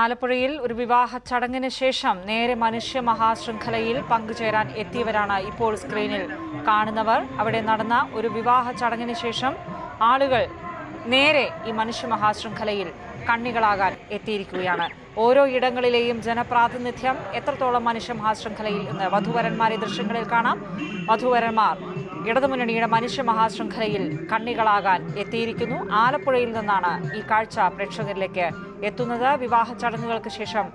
ആലപ്പുഴയിൽ ഒരു വിവാഹ ചടങ്ങിന് ശേഷം നേരെ മനുഷ്യ മഹാശൃംഖലയിൽ പങ്കുചേരാൻ എത്തിയവരാണ് ഇപ്പോൾ സ്ക്രീനിൽ കാണുന്നവർ. അവിടെ നടന്ന ഒരു വിവാഹ ചടങ്ങിന് ശേഷം ആളുകൾ നേരെ ഈ മനുഷ്യ മഹാശൃംഖലയിൽ കണ്ണികളാകാൻ എത്തിയിരിക്കുകയാണ്. ഓരോ ഇടങ്ങളിലെയും ജനപ്രാതിനിധ്യം എത്രത്തോളം മനുഷ്യ മഹാശൃംഖലയിൽ ഇന്ന് വധുവരന്മാരെ ദൃശ്യങ്ങളിൽ കാണാം. വധുവരന്മാർ ഇടതുമുന്നണിയുടെ മനുഷ്യ മഹാശൃംഖലയിൽ കണ്ണികളാകാൻ എത്തിയിരിക്കുന്നു. ആലപ്പുഴയിൽ നിന്നാണ് ഈ കാഴ്ച പ്രേക്ഷകരിലേക്ക് എത്തുന്നത് വിവാഹ ചടങ്ങുകൾക്ക് ശേഷം.